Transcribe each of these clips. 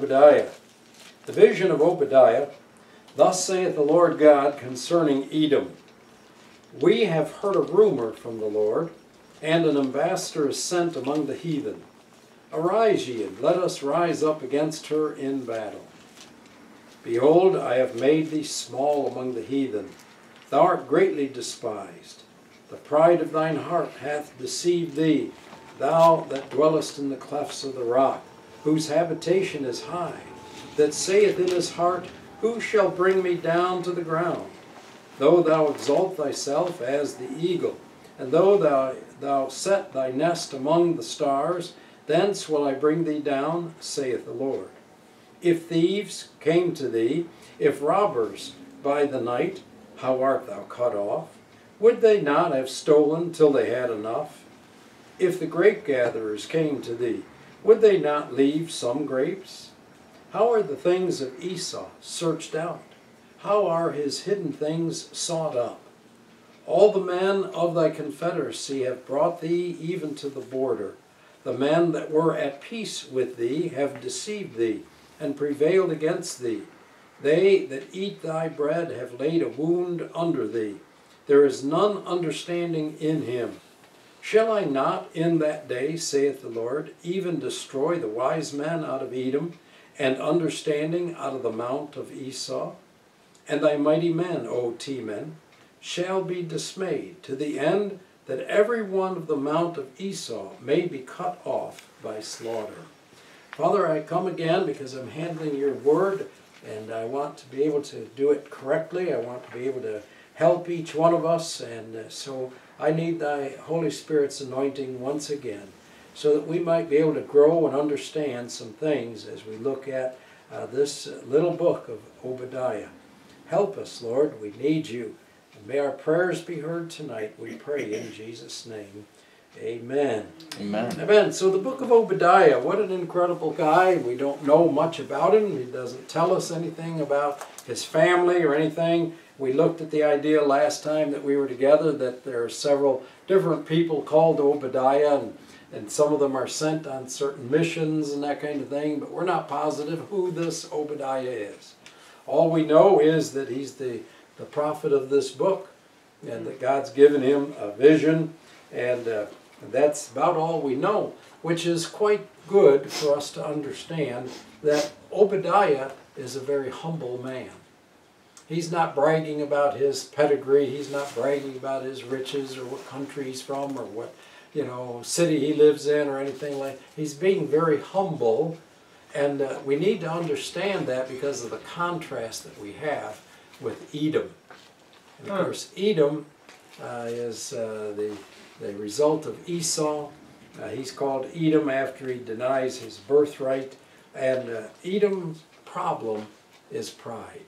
Obadiah. The vision of Obadiah. Thus saith the Lord God concerning Edom We have heard a rumor from the Lord, and an ambassador is sent among the heathen. Arise ye, and let us rise up against her in battle. Behold, I have made thee small among the heathen. Thou art greatly despised. The pride of thine heart hath deceived thee, thou that dwellest in the clefts of the rock, whose habitation is high, that saith in his heart, Who shall bring me down to the ground? Though thou exalt thyself as the eagle, and though thou, thou set thy nest among the stars, thence will I bring thee down, saith the Lord. If thieves came to thee, if robbers by the night, how art thou cut off? Would they not have stolen till they had enough? If the grape gatherers came to thee, would they not leave some grapes? How are the things of Esau searched out? How are his hidden things sought up? All the men of thy confederacy have brought thee even to the border. The men that were at peace with thee have deceived thee and prevailed against thee. They that eat thy bread have laid a wound under thee. There is none understanding in him. Shall I not in that day, saith the Lord, even destroy the wise men out of Edom, and understanding out of the mount of Esau? And thy mighty men, O Teman, shall be dismayed, to the end that every one of the mount of Esau may be cut off by slaughter. Father, I come again because I'm handling your word, and I want to be able to do it correctly. I want to be able to help each one of us, and uh, so I need thy Holy Spirit's anointing once again so that we might be able to grow and understand some things as we look at uh, this little book of Obadiah. Help us, Lord. We need you. And may our prayers be heard tonight, we pray in Jesus' name. Amen. Amen. Amen. So the book of Obadiah, what an incredible guy. We don't know much about him. He doesn't tell us anything about his family or anything. We looked at the idea last time that we were together that there are several different people called Obadiah and, and some of them are sent on certain missions and that kind of thing, but we're not positive who this Obadiah is. All we know is that he's the, the prophet of this book and that God's given him a vision and uh, that's about all we know, which is quite good for us to understand that Obadiah is a very humble man. He's not bragging about his pedigree, he's not bragging about his riches or what country he's from or what you know city he lives in or anything like he's being very humble and uh, we need to understand that because of the contrast that we have with Edom. And of course, Edom uh, is uh, the the result of Esau. Uh, he's called Edom after he denies his birthright. And uh, Edom's problem is pride.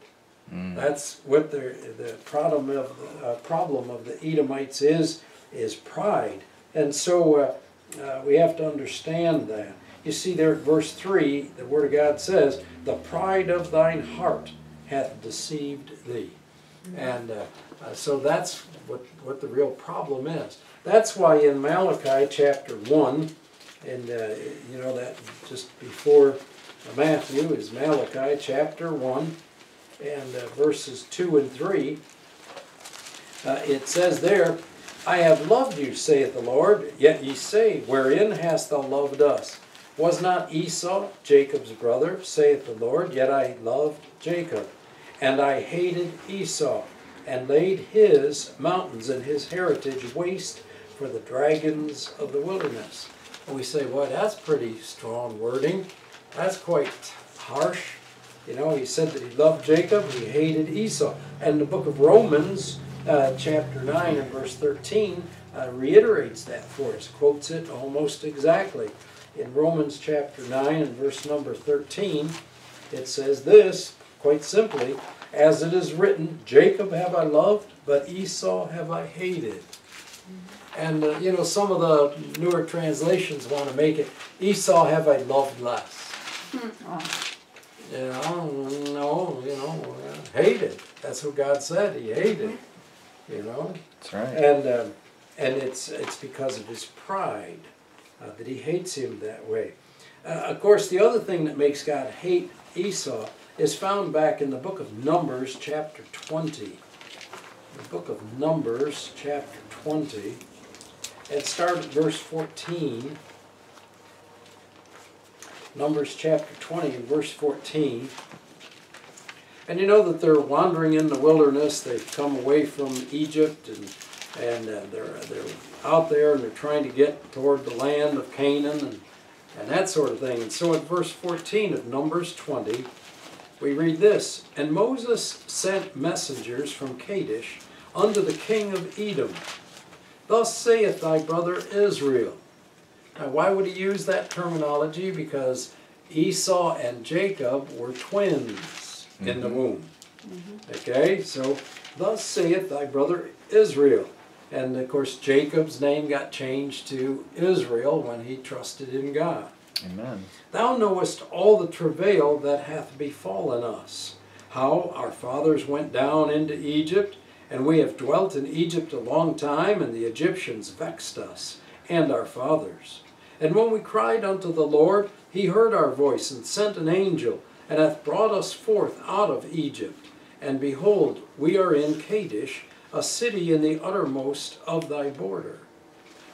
Mm. That's what the, the problem of the, uh, problem of the Edomites is, is pride. And so uh, uh, we have to understand that. You see there at verse 3, the Word of God says, The pride of thine heart hath deceived thee. Mm. And uh, so that's what, what the real problem is. That's why in Malachi chapter 1, and uh, you know that just before Matthew is Malachi chapter 1 and uh, verses 2 and 3. Uh, it says there, I have loved you, saith the Lord, yet ye say, Wherein hast thou loved us? Was not Esau Jacob's brother, saith the Lord, yet I loved Jacob, and I hated Esau, and laid his mountains and his heritage waste for the dragons of the wilderness. And we say, well, that's pretty strong wording. That's quite harsh. You know, he said that he loved Jacob, he hated Esau. And the book of Romans, uh, chapter 9 and verse 13, uh, reiterates that for us, quotes it almost exactly. In Romans chapter 9 and verse number 13, it says this, quite simply, As it is written, Jacob have I loved, but Esau have I hated. And, uh, you know, some of the newer translations want to make it, Esau have I loved less. Hmm. You know, no, you know, hated. That's what God said. He hated. You know. That's right. And uh, and it's it's because of his pride uh, that he hates him that way. Uh, of course, the other thing that makes God hate Esau is found back in the book of Numbers, chapter 20. The book of Numbers, chapter 20. And start at verse 14. Numbers chapter 20 and verse 14. And you know that they're wandering in the wilderness. They've come away from Egypt and, and uh, they're, they're out there and they're trying to get toward the land of Canaan and, and that sort of thing. And so in verse 14 of Numbers 20, we read this And Moses sent messengers from Kadesh unto the king of Edom. Thus saith thy brother Israel. Now, why would he use that terminology? Because Esau and Jacob were twins in the mm-hmm. womb. Mm-hmm. Okay, so thus saith thy brother Israel. And of course, Jacob's name got changed to Israel when he trusted in God. Amen. Thou knowest all the travail that hath befallen us, how our fathers went down into Egypt, and we have dwelt in Egypt a long time, and the Egyptians vexed us and our fathers. And when we cried unto the Lord, he heard our voice, and sent an angel, and hath brought us forth out of Egypt. And behold, we are in Kadesh, a city in the uttermost of thy border.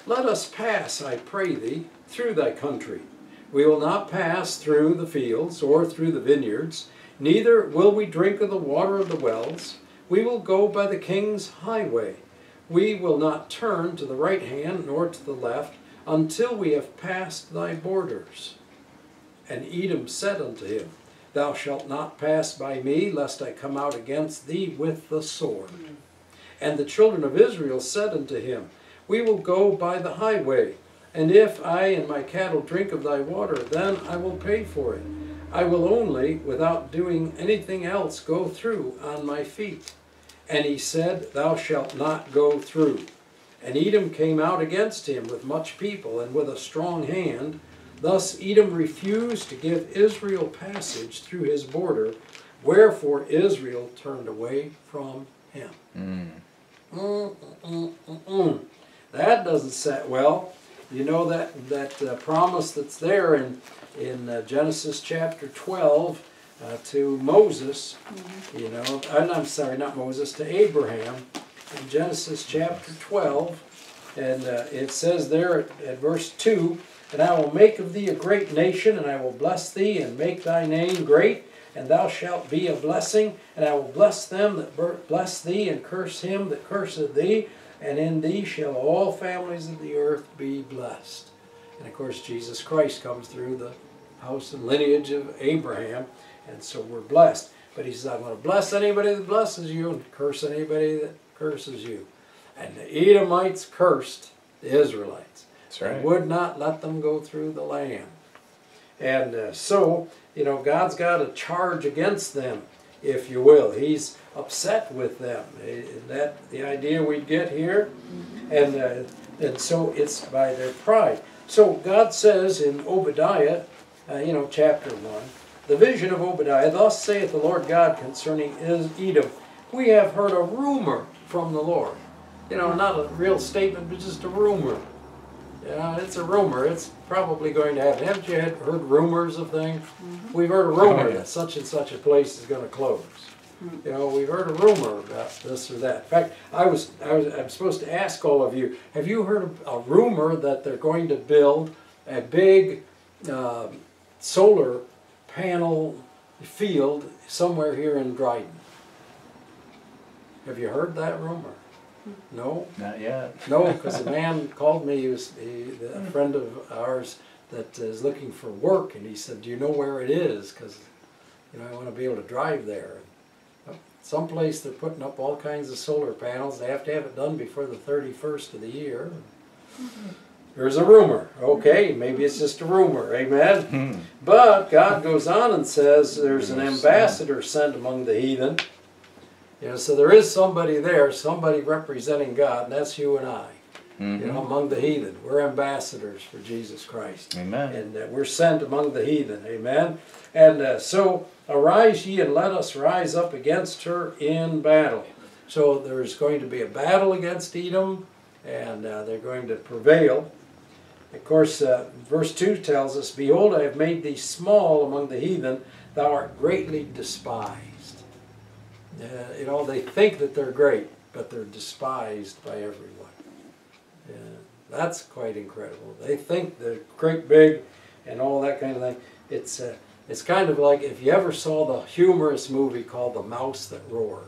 Let us pass, I pray thee, through thy country. We will not pass through the fields or through the vineyards, neither will we drink of the water of the wells. We will go by the king's highway. We will not turn to the right hand nor to the left until we have passed thy borders. And Edom said unto him, Thou shalt not pass by me, lest I come out against thee with the sword. And the children of Israel said unto him, We will go by the highway, and if I and my cattle drink of thy water, then I will pay for it. I will only, without doing anything else, go through on my feet. And he said, Thou shalt not go through. And Edom came out against him with much people and with a strong hand. Thus Edom refused to give Israel passage through his border, wherefore Israel turned away from him. Mm. Mm, mm. That doesn't set well. You know that that uh, promise that's there in in uh, Genesis chapter 12 uh, to Moses. You know, and I'm sorry, not Moses, to Abraham in Genesis chapter 12, and uh, it says there at, at verse 2 And I will make of thee a great nation, and I will bless thee, and make thy name great, and thou shalt be a blessing, and I will bless them that bless thee, and curse him that curseth thee, and in thee shall all families of the earth be blessed. And of course, Jesus Christ comes through the house and lineage of Abraham, and so we're blessed. But he says, I'm going to bless anybody that blesses you, and curse anybody that curses you. And the Edomites cursed the Israelites. That's right. would not let them go through the land. And uh, so, you know, God's got a charge against them, if you will. He's upset with them. Eh, That the idea we get here, and uh, and so it's by their pride. So God says in Obadiah, uh, you know, chapter one, the vision of Obadiah. Thus saith the Lord God concerning is Edom. We have heard a rumor from the Lord. You know, not a real statement, but just a rumor. Yeah, it's a rumor. It's probably going to happen. Haven't you had, heard rumors of things? We've heard a rumor that such and such a place is going to close. You know, we've heard a rumor about this or that. In fact, I was, I was I'm supposed to ask all of you: Have you heard a rumor that they're going to build a big um, solar panel field somewhere here in Dryden? Have you heard that rumor? No. Not yet. No, because a man called me, he was he, a hmm. friend of ours that is looking for work, and he said, "Do you know where it is? Because you know I want to be able to drive there." Well, Someplace they're putting up all kinds of solar panels. They have to have it done before the thirty-first of the year. Mm-hmm. There's a rumor. Okay, maybe it's just a rumor. Amen. Hmm. But God goes on and says there's an ambassador sent among the heathen. You know, so there is somebody there, somebody representing God, and that's you and I. Mhm. You know, among the heathen, we're ambassadors for Jesus Christ, Amen. and uh, we're sent among the heathen. Amen. And uh, so arise ye and let us rise up against her in battle. So there's going to be a battle against Edom, and uh, they're going to prevail. Of course, uh, verse 2 tells us, Behold, I have made thee small among the heathen, thou art greatly despised. Uh, you know, they think that they're great, but they're despised by everyone. Yeah, that's quite incredible. They think they're great big and all that kind of thing. It's, uh, it's kind of like if you ever saw the humorous movie called The Mouse That Roared.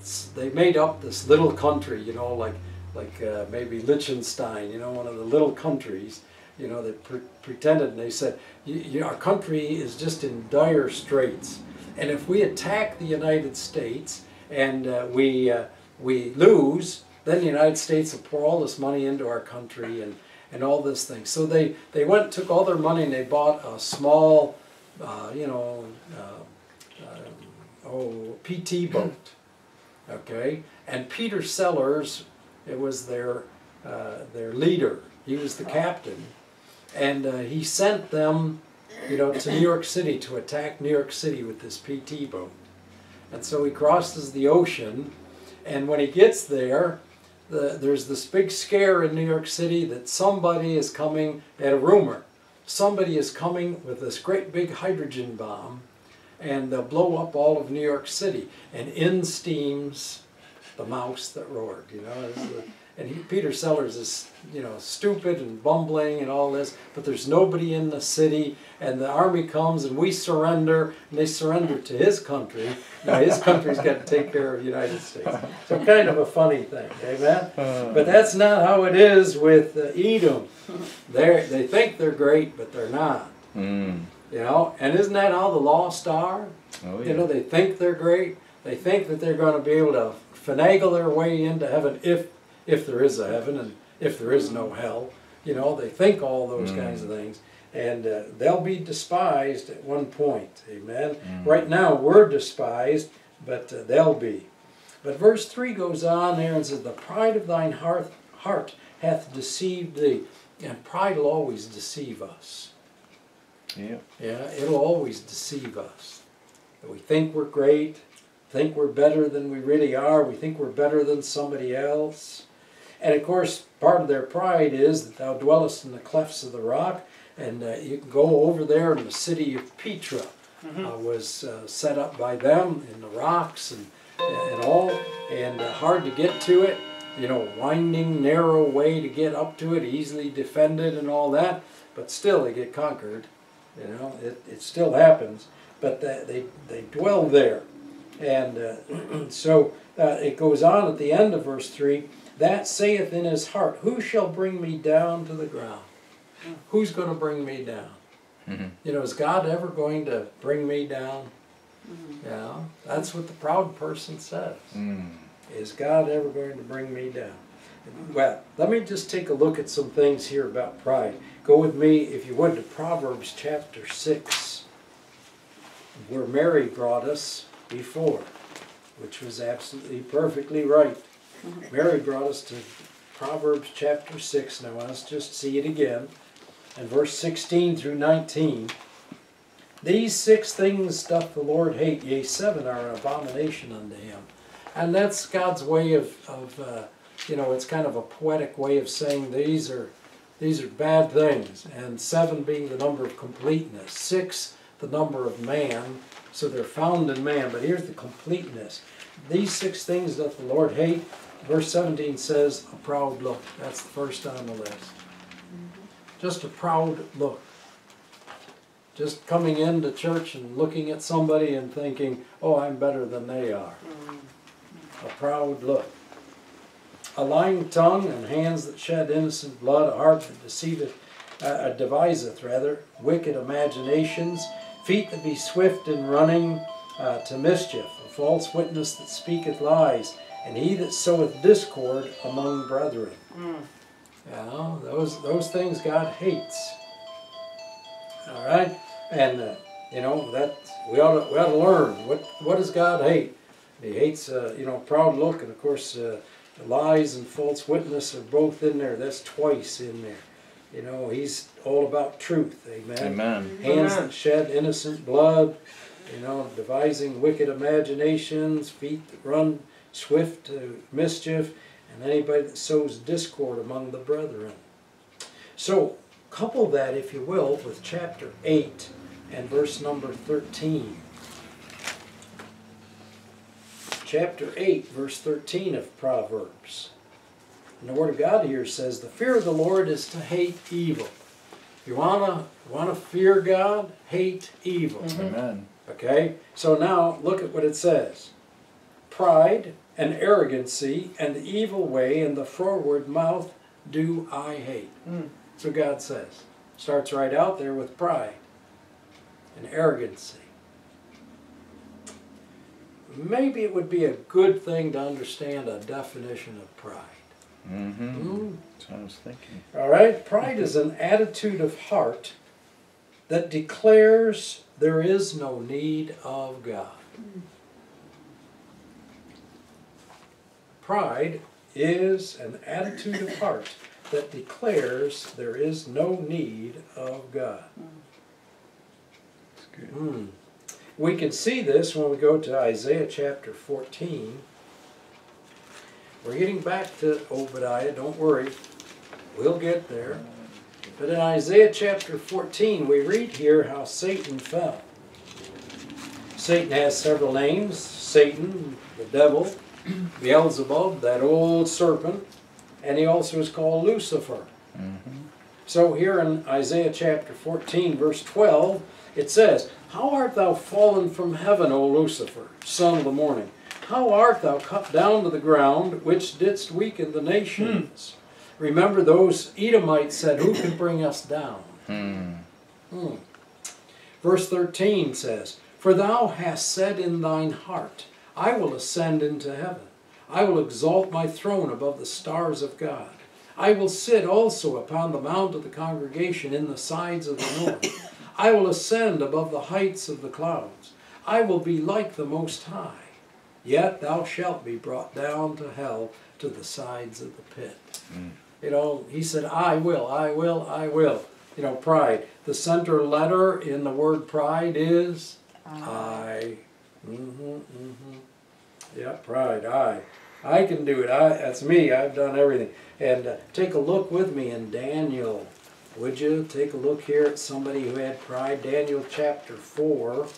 It's, they made up this little country, you know, like like uh, maybe Liechtenstein, you know, one of the little countries, you know, that pre pretended and they said, our country is just in dire straits. And if we attack the United States and uh, we, uh, we lose, then the United States will pour all this money into our country and, and all this thing. So they, they went, took all their money and they bought a small, uh, you know, uh, uh, oh, PT boat. Okay, and Peter Sellers it was their, uh, their leader. He was the captain. And uh, he sent them, you know, to New York City to attack New York City with this PT boat. And so he crosses the ocean. And when he gets there, the, there's this big scare in New York City that somebody is coming, at a rumor, somebody is coming with this great big hydrogen bomb and they'll blow up all of New York City. And in steams the mouse that roared, you know. and he, Peter Sellers is, you know, stupid and bumbling and all this, but there's nobody in the city, and the army comes and we surrender, and they surrender to his country. Now his country's got to take care of the United States. So kind of a funny thing, amen? But that's not how it is with uh, Edom. They they think they're great, but they're not. Mm. You know, and isn't that how the lost are? Oh, yeah. You know, they think they're great. They think that they're going to be able to finagle their way into heaven if if there is a heaven and if there is no hell. You know, they think all those mm. kinds of things. And uh, they'll be despised at one point. Amen. Mm. Right now, we're despised, but uh, they'll be. But verse 3 goes on there and says, The pride of thine heart, heart hath deceived thee. And pride will always deceive us. Yeah. Yeah, it'll always deceive us. We think we're great think we're better than we really are. We think we're better than somebody else. And of course, part of their pride is that thou dwellest in the clefts of the rock. And uh, you can go over there in the city of Petra. Mm-hmm. Uh, was uh, set up by them in the rocks and, and all, and uh, hard to get to it. You know, winding, narrow way to get up to it, easily defended and all that. But still, they get conquered. You know, it, it still happens. But they, they, they dwell there. And uh, so uh, it goes on at the end of verse 3 that saith in his heart, Who shall bring me down to the ground? Who's going to bring me down? Mm-hmm. You know, is God ever going to bring me down? Mm-hmm. Yeah, that's what the proud person says. Mm. Is God ever going to bring me down? Well, let me just take a look at some things here about pride. Go with me, if you would, to Proverbs chapter 6, where Mary brought us before, which was absolutely perfectly right. Mary brought us to Proverbs chapter 6. Now let's just see it again. And verse 16 through 19. These six things doth the Lord hate, yea, seven are an abomination unto him. And that's God's way of, of uh, you know, it's kind of a poetic way of saying these are these are bad things. And seven being the number of completeness. Six, the number of man. So they're found in man. But here's the completeness. These six things doth the Lord hate. Verse 17 says, a proud look. That's the first on the list. Mm-hmm. Just a proud look. Just coming into church and looking at somebody and thinking, oh, I'm better than they are. Mm-hmm. A proud look. A lying tongue and hands that shed innocent blood, a heart that deceiveth, uh, deviseth rather, wicked imaginations, feet that be swift in running uh, to mischief, a false witness that speaketh lies, and he that soweth discord among brethren. Mm. You know, those, those things God hates. All right? And, uh, you know, that we ought, to, we ought to learn. What, what does God hate? He hates, uh, you know, proud look, and of course, uh, lies and false witness are both in there. That's twice in there. You know, he's all about truth. Amen. Amen. Hands Amen. that shed innocent blood. You know, devising wicked imaginations, feet that run swift to mischief, and anybody that sows discord among the brethren. So, couple that, if you will, with chapter 8 and verse number 13. Chapter 8, verse 13 of Proverbs. And the Word of God here says, The fear of the Lord is to hate evil. You wanna wanna fear God, hate evil. Amen. Okay? So now look at what it says. Pride and arrogancy and the evil way and the froward mouth do I hate. Mm. That's what God says. Starts right out there with pride and arrogancy. Maybe it would be a good thing to understand a definition of pride. Mm-hmm. Hmm? That's what I was thinking. All right? Pride is an attitude of heart that declares there is no need of God. Pride is an attitude of heart that declares there is no need of God. Hmm. We can see this when we go to Isaiah chapter 14. We're getting back to Obadiah, don't worry. We'll get there. But in Isaiah chapter 14, we read here how Satan fell. Satan has several names Satan, the devil, Beelzebub, that old serpent, and he also is called Lucifer. Mm-hmm. So here in Isaiah chapter 14, verse 12, it says, How art thou fallen from heaven, O Lucifer, son of the morning? How art thou cut down to the ground, which didst weaken the nations? Remember those Edomites said, Who can bring us down? Hmm. Hmm. Verse 13 says, For thou hast said in thine heart, I will ascend into heaven. I will exalt my throne above the stars of God. I will sit also upon the mount of the congregation in the sides of the north. I will ascend above the heights of the clouds. I will be like the Most High. Yet thou shalt be brought down to hell to the sides of the pit. Mm. You know, he said, I will, I will, I will. You know, pride. The center letter in the word pride is I. Mm-hmm, mm-hmm. Yeah, pride. I. I can do it. I. That's me. I've done everything. And uh, take a look with me in Daniel. Would you take a look here at somebody who had pride? Daniel chapter 4.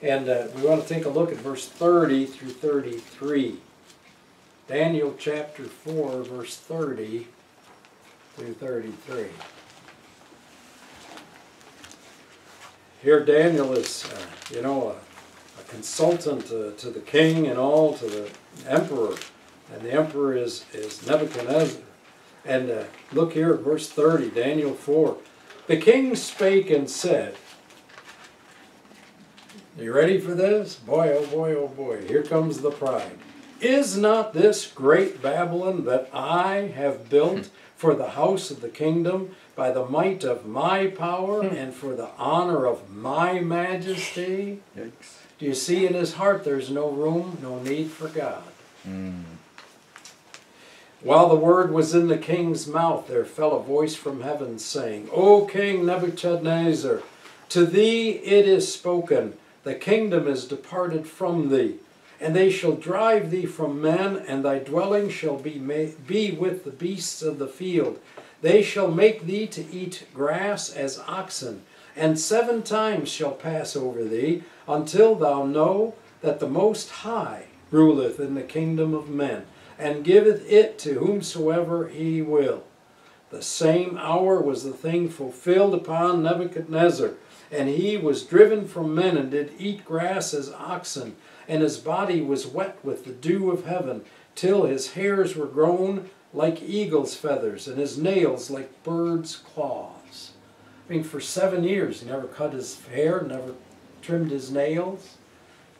And uh, we want to take a look at verse 30 through 33. Daniel chapter 4, verse 30 through 33. Here Daniel is, uh, you know, a, a consultant uh, to the king and all, to the emperor. And the emperor is, is Nebuchadnezzar. And uh, look here at verse 30, Daniel 4. The king spake and said, You ready for this? Boy, oh boy, oh boy, here comes the pride. Is not this great Babylon that I have built for the house of the kingdom by the might of my power and for the honor of my majesty? Yikes. Do you see in his heart there's no room, no need for God? Mm. While the word was in the king's mouth, there fell a voice from heaven saying, O King Nebuchadnezzar, to thee it is spoken, the kingdom is departed from thee, and they shall drive thee from men, and thy dwelling shall be, ma- be with the beasts of the field. They shall make thee to eat grass as oxen, and seven times shall pass over thee, until thou know that the Most High ruleth in the kingdom of men and giveth it to whomsoever he will. The same hour was the thing fulfilled upon Nebuchadnezzar, and he was driven from men and did eat grass as oxen, and his body was wet with the dew of heaven, till his hairs were grown like eagle's feathers, and his nails like birds' claws. I mean, for seven years he never cut his hair, never trimmed his nails.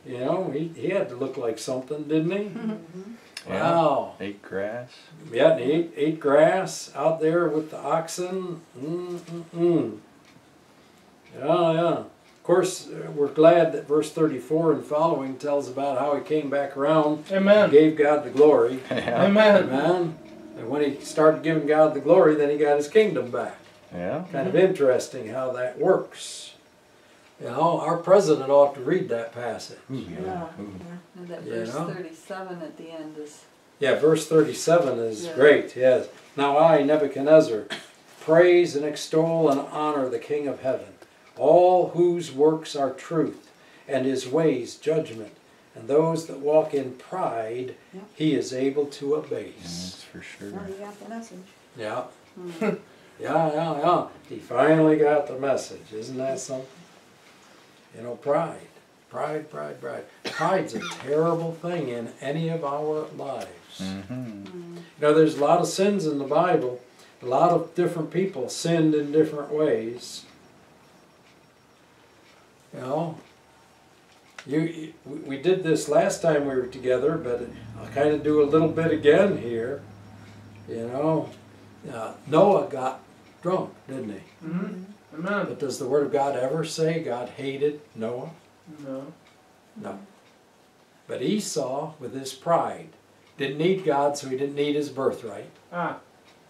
You know, he, he had to look like something, didn't he? Yeah. Wow. Ate grass. Yeah, and he ate, ate grass out there with the oxen. Mm-mm-mm. Yeah, yeah. Of course, uh, we're glad that verse 34 and following tells about how he came back around and Amen. gave God the glory. Yeah. Amen. Amen. And when he started giving God the glory, then he got his kingdom back. Yeah. Kind of interesting how that works. You know, our president ought to read that passage. Yeah, yeah. Yeah. And that You verse know? thirty-seven at the end is, Yeah, verse 37 is Yeah. great, yes. Now I, Nebuchadnezzar, Praise and extol and honor the King of heaven, all whose works are truth, and his ways judgment, and those that walk in pride Yeah. he is able to abase. That's for sure. Well, you got the message. Yeah. yeah, yeah, yeah. He finally got the message. Isn't that something? You know, pride. Pride, pride, pride. Pride's a terrible thing in any of our lives. Mm-hmm. You know, there's a lot of sins in the Bible. A lot of different people sinned in different ways. You know, you, you we- we did this last time we were together, but I'll kind of do a little bit again here. You know, uh, Noah got drunk, didn't he? Mm-hmm. Amen. But does the Word of God ever say God hated Noah? No. No. But Esau, with his pride, didn't need God, so he didn't need his birthright, Ah.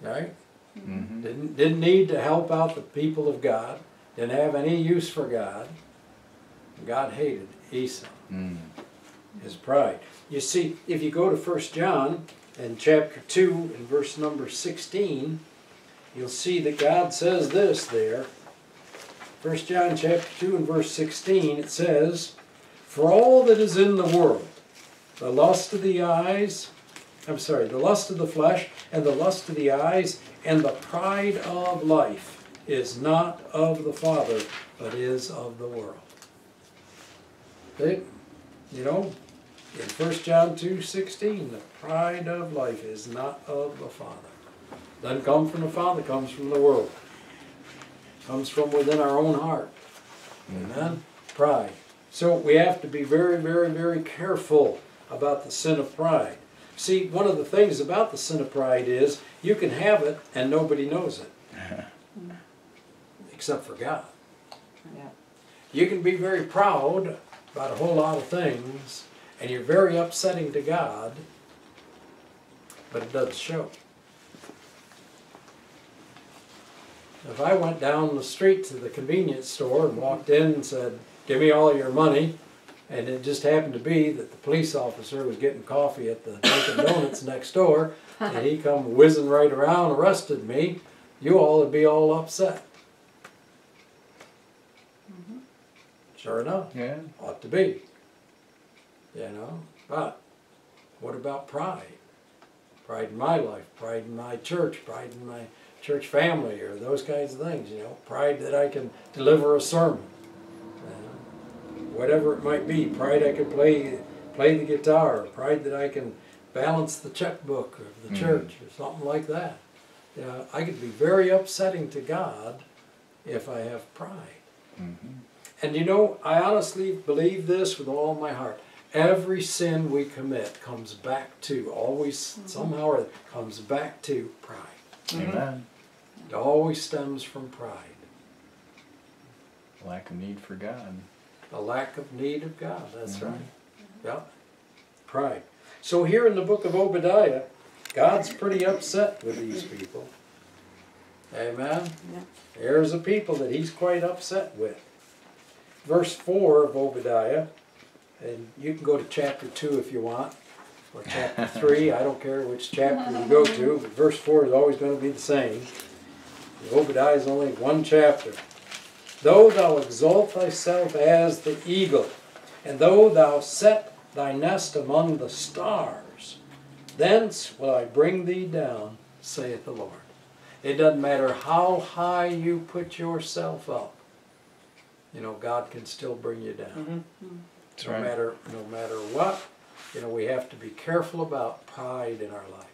right? Mm-hmm. Didn't, didn't need to help out the people of God. Didn't have any use for God. God hated Esau, Mm. his pride. You see, if you go to 1 John and chapter 2 and verse number 16, you'll see that God says this there. 1 John chapter 2 and verse 16, it says, For all that is in the world, the lust of the eyes, I'm sorry, the lust of the flesh, and the lust of the eyes, and the pride of life is not of the Father, but is of the world. See? You know, in 1 John 2 16, the pride of life is not of the Father. Doesn't come from the Father, comes from the world. Comes from within our own heart. Amen? Pride. So we have to be very, very, very careful about the sin of pride. See, one of the things about the sin of pride is you can have it and nobody knows it. Except for God. Yeah. You can be very proud about a whole lot of things, and you're very upsetting to God, but it doesn't show. If I went down the street to the convenience store and walked in and said, Give me all your money, and it just happened to be that the police officer was getting coffee at the Dunkin' Donuts next door, and he come whizzing right around, arrested me, you all would be all upset. Sure enough Yeah. ought to be. You know, but what about pride? Pride in my life, pride in my church, pride in my church family, or those kinds of things. You know, pride that I can deliver a sermon, uh, whatever it might be. Pride I can play play the guitar. Pride that I can balance the checkbook of the Mhm. church, or something like that. You know, I could be very upsetting to God if I have pride. Mm-hmm. And you know, I honestly believe this with all my heart. Every sin we commit comes back to, always mm-hmm. somehow or other, comes back to pride. Amen. It always stems from pride. Lack of need for God. A lack of need of God, that's Mhm. right. Yeah. Pride. So here in the book of Obadiah, God's pretty upset with these people. Amen. Yeah. There's a people that he's quite upset with. Verse 4 of Obadiah, and you can go to chapter 2 if you want, or chapter 3, I don't care which chapter you go to, but verse 4 is always going to be the same. Obadiah is only one chapter. Though thou exalt thyself as the eagle, and though thou set thy nest among the stars, thence will I bring thee down, saith the Lord. It doesn't matter how high you put yourself up. You know, God can still bring you down. Mm-hmm. That's No right. matter no matter what, you know, we have to be careful about pride in our life.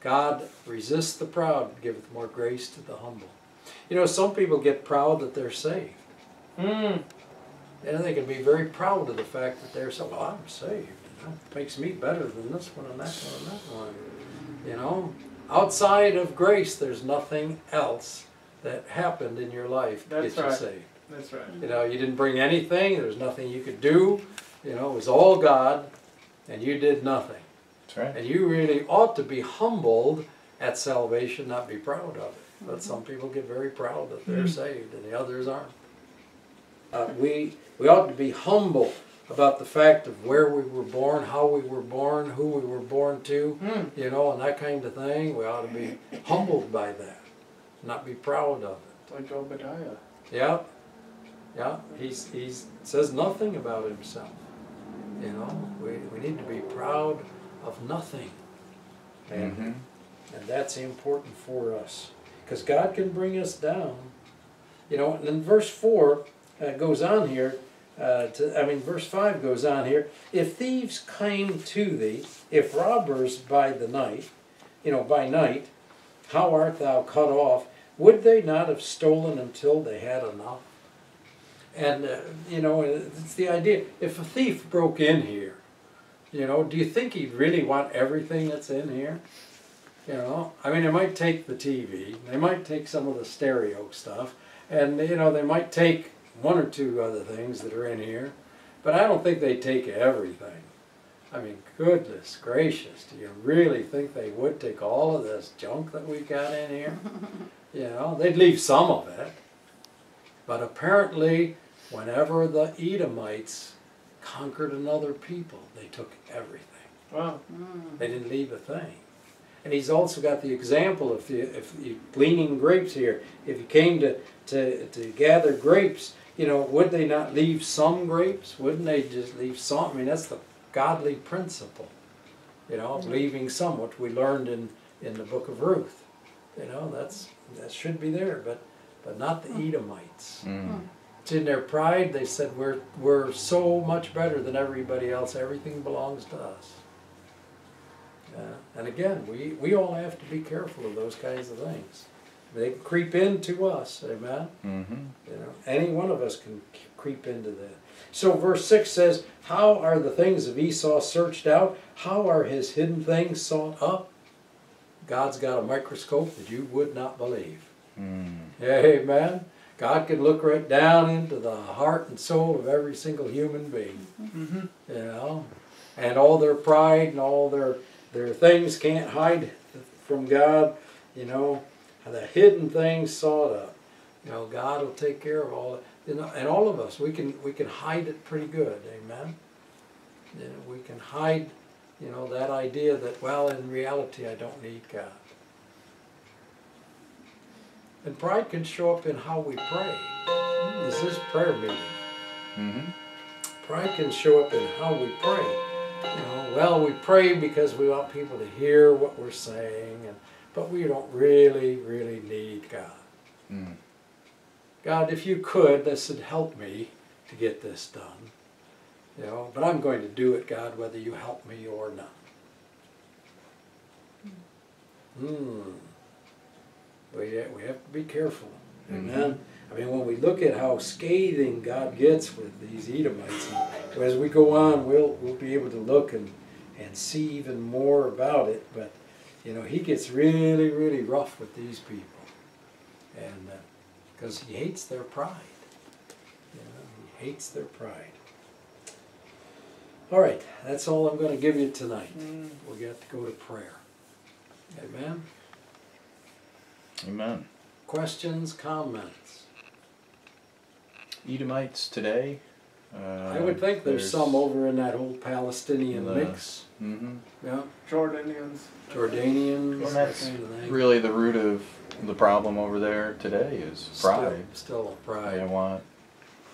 God resists the proud and giveth more grace to the humble. You know, some people get proud that they're saved. Mm. And they can be very proud of the fact that they're so well, I'm saved. You know, it makes me better than this one and that one and that one. You know, outside of grace, there's nothing else that happened in your life to That's get you right. saved. That's right. You know, you didn't bring anything. There was nothing you could do. You know, it was all God, and you did nothing. That's right. And you really ought to be humbled at salvation, not be proud of it. But some people get very proud that they're Mhm. saved, and the others aren't. Uh, we we ought to be humble about the fact of where we were born, how we were born, who we were born to, Mm. you know, and that kind of thing. We ought to be humbled by that. not be proud of it. Like Obadiah. Yeah, yeah. He's he's says nothing about himself. You know, we, we need to be proud of nothing, and Mhm. and that's important for us because God can bring us down. You know, and then verse four uh, goes on here. Uh, to, I mean, verse five goes on here. If thieves came to thee, if robbers by the night, you know, by night, how art thou cut off? Would they not have stolen until they had enough? And uh, you know, it's the idea. If a thief broke in here, you know, do you think he'd really want everything that's in here? You know, I mean, they might take the TV, they might take some of the stereo stuff, and you know, they might take one or two other things that are in here, but I don't think they take everything. I mean, goodness gracious, do you really think they would take all of this junk that we got in here? You know, they'd leave some of it. But apparently, whenever the Edomites conquered another people, they took everything. Wow. Mm. They didn't leave a thing. And he's also got the example of you if you gleaning grapes here, if you came to, to, to gather grapes, you know, would they not leave some grapes? Wouldn't they just leave some? I mean, that's the godly principle, you know, of mm. leaving some, which we learned in, in the book of Ruth. You know, that's that should be there, but but not the mm. Edomites. Mm. It's in their pride. They said we're we're so much better than everybody else. Everything belongs to us. Yeah. And again, we, we all have to be careful of those kinds of things. They creep into us, amen. Mhm. You know, any one of us can creep into that. So verse six says, "How are the things of Esau searched out? How are his hidden things sought up?" God's got a microscope that you would not believe. Mm. Amen. God can look right down into the heart and soul of every single human being. Mm-hmm. You know, and all their pride and all their their things can't hide from God. You know, the hidden things sought up. You know, God will take care of all. You know, and all of us, we can we can hide it pretty good. Amen. You know, we can hide. You know that idea that well, in reality, I don't need God. And pride can show up in how we pray. This is prayer meeting. Mhm. Pride can show up in how we pray. You know, well, we pray because we want people to hear what we're saying, and but we don't really, really need God. Mm. God, if you could, this would help me to get this done. You know, but I'm going to do it, God, whether you help me or not. Hmm. We, we have to be careful. Amen. I mean, when we look at how scathing God gets with these Edomites, as we go on, we'll we'll be able to look and and see even more about it. But you know, He gets really, really rough with these people, and because He hates their pride. You know, He hates their pride. All right, that's all I'm going to give you tonight. Mm. We got to go to prayer. Amen. Amen. Questions, comments? Edomites today. Uh, I would think there's, some over in that whole Palestinian the- mix. hmm Yeah, Jordanians. Jordanians, And that that's kind of thing. really the root of the problem over there today is pride. Still, still They pride. want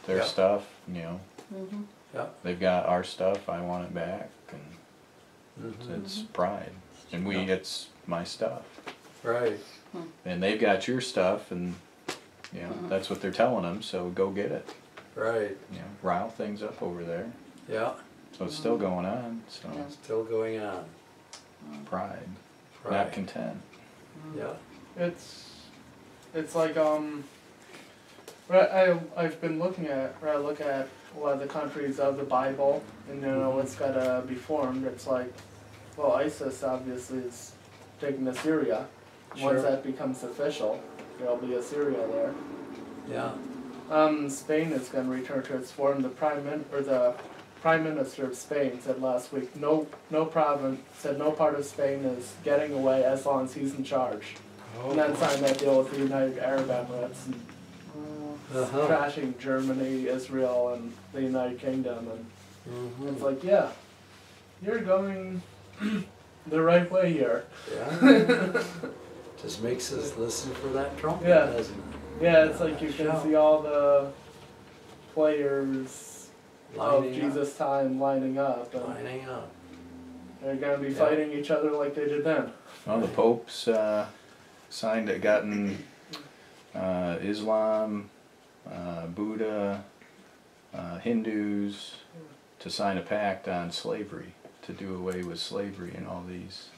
their Yeah. stuff. You know, Mm-hmm. Yeah. they've got our stuff. I want it back, and Mhm. it's pride. And we, Yeah. it's my stuff. Right. And they've got your stuff, and you know Mhm. that's what they're telling them. So go get it. Right. You know, rile things up over there. Yeah. So it's still going on. So Yeah. Still going on. pride, not Right. content. Yeah. It's it's like um right I I've been looking at right I look at a lot of the countries of the Bible and you know what's gotta be formed. It's like well ISIS obviously is taking Assyria. Sure. Once that becomes official, there'll be Assyria there. Yeah. Um, Spain is going to return to its form. The prime min- or the prime minister of Spain said last week, no, no province said no part of Spain is getting away as long as he's in charge. Oh, and then signed that deal with the United Arab Emirates and Uh-huh. trashing Germany, Israel, and the United Kingdom. And Mhm. it's like, yeah, you're going the right way here. Yeah. Just makes us listen for that trumpet, Yeah. doesn't it? Yeah, it's like you can see all the players of Lining up, Jesus' time lining up, and Lining up. they're gonna be Yeah. fighting each other like they did then. Well, the popes uh, signed it, gotten uh, Islam, uh, Buddha, uh, Hindus to sign a pact on slavery to do away with slavery in all these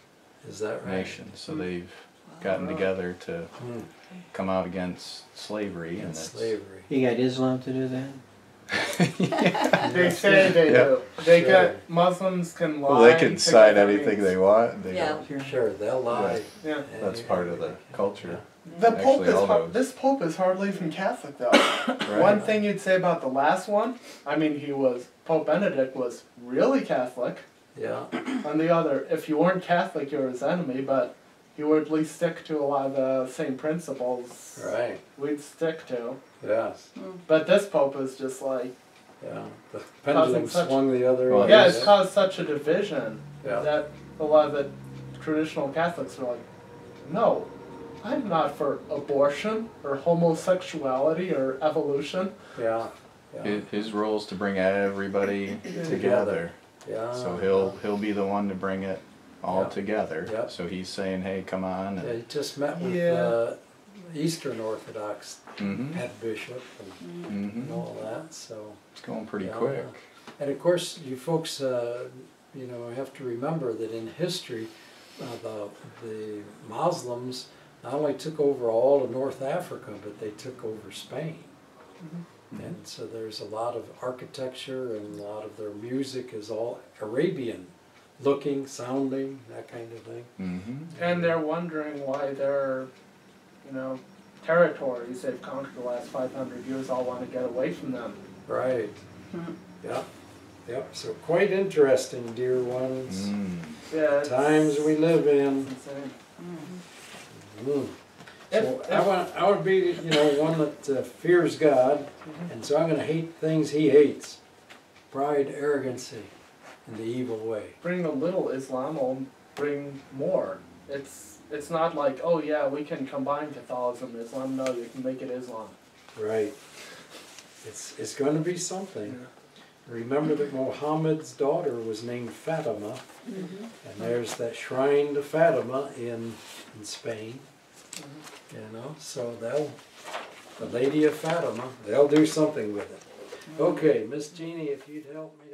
Is that right? nations. So they've gotten Wow. together to Hmm. come out against slavery, and And that's slavery. You got Islam to do that? They say they Yeah. do. They Sure. get Muslims can lie. well, they can to sign get anything they want. They Yeah. don't- Sure, they'll lie. Yeah. That's part of the culture. The Actually, Pope is all har- those. this Pope is hardly even Catholic though. Right? One thing you'd say about the last one, I mean, he was Pope Benedict was really Catholic. Yeah, On the other, if you weren't Catholic, you were his enemy, but he would at least stick to a lot of the same principles right, we'd stick to. yes, mm. But this Pope is just like, yeah. The pendulum such- swung the other Well, way. yeah, yes. it's caused such a division Yeah, that a lot of the traditional Catholics are like, no, I'm not for abortion or homosexuality or evolution. yeah, yeah, His, his role is to bring everybody together. yeah. So he'll he'll be the one to bring it all Yeah. together. Yeah. So he's saying, "Hey, come on!" Yeah, he just met with Yeah. uh, Eastern Orthodox hmm head bishop and, and hmm all that, so. It's going pretty Yeah. quick. And of course, you folks, uh, you know, have to remember that in history, uh, the, the Muslims not only took over all of North Africa, but they took over Spain. And so there's a lot of architecture and a lot of their music is all Arabian looking, sounding, that kind of thing. hmm And they're wondering why their, you know, territories they've conquered the last 500 years all want to get away from them. Right. Hmm. Yep. Yep. So quite interesting, dear ones. Mm. Yeah, it's, Times we live in. it's insane. Mm. If- So if- I want, I want to be, you know, one that uh, fears God, Mhm. and so I'm going to hate things He hates: pride, arrogancy, and the evil way. Bring a little Islam will bring more. It's it's not like oh yeah we can combine Catholicism and Islam. No, you can make it Islam. Right. It's it's going to be something. Remember that Muhammad's daughter was named Fatima, mm-hmm. and there's that shrine to Fatima in in Spain. Mm-hmm. You know, so they'll the Lady of Fatima, they'll do something with it. Mm-hmm. Okay, Miss Jeannie, if you'd help me.